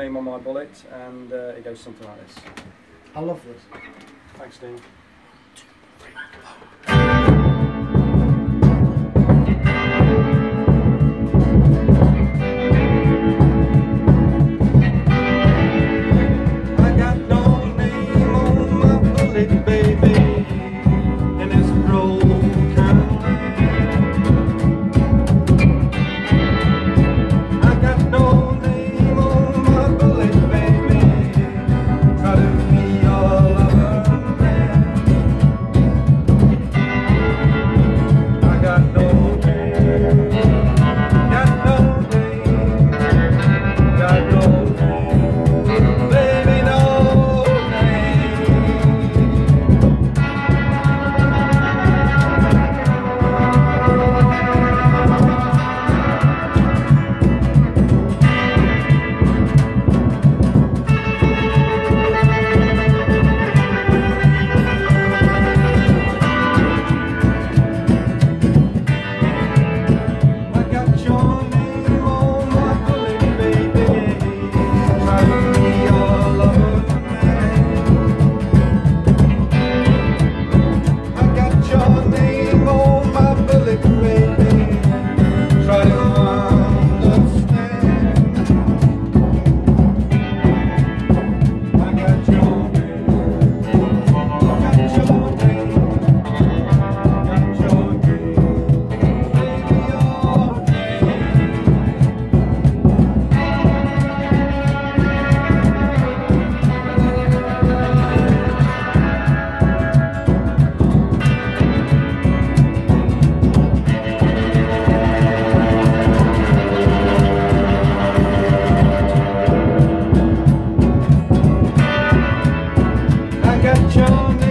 Name on my bullet, and uh, it goes something like this. I love this. Thanks, Dean. got your name.